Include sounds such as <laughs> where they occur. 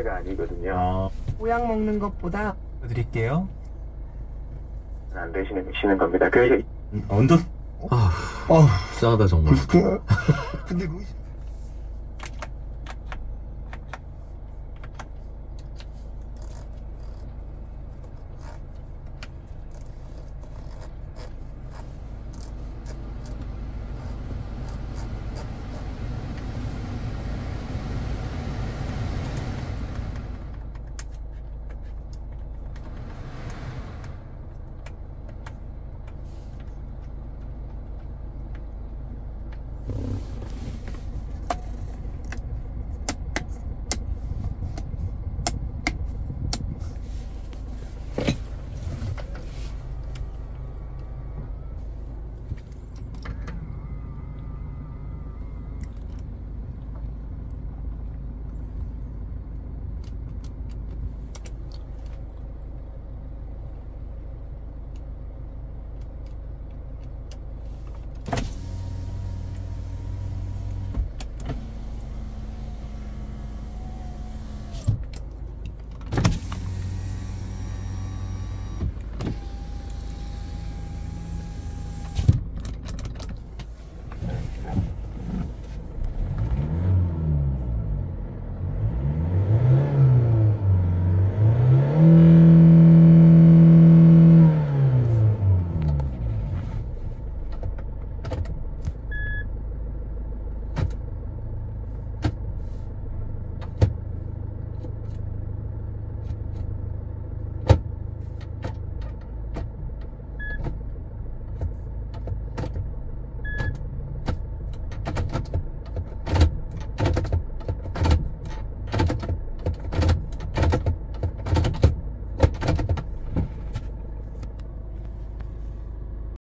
문제가 아니거든요. 아, 보약 먹는 것보다 드릴게요. 안 되시는 겁니다. 그 언더, 아, 어, 싸다 정말. <laughs> 근데 그,